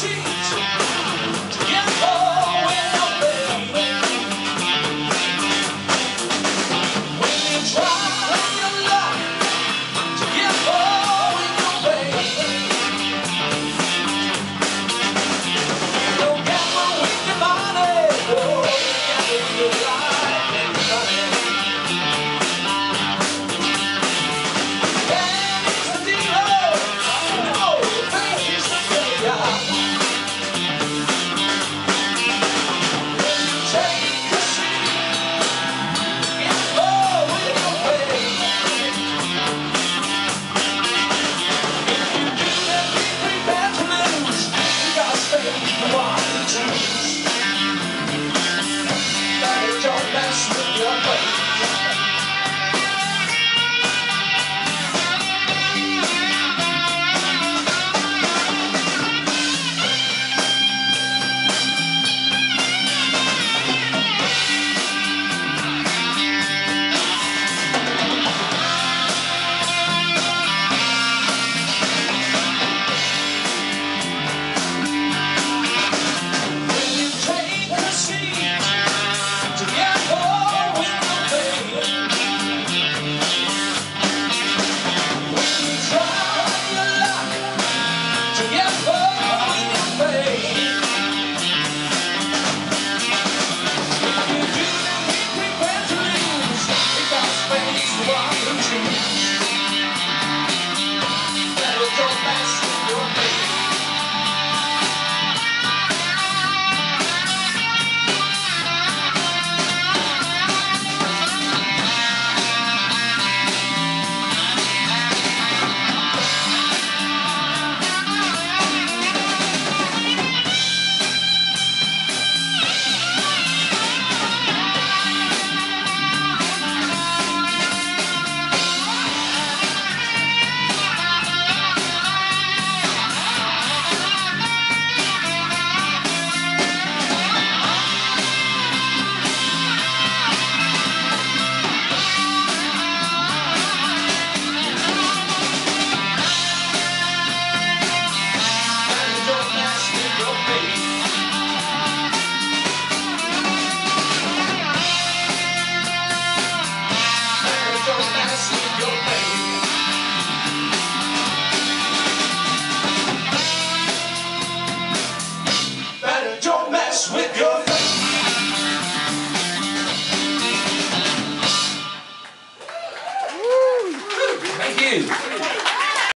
she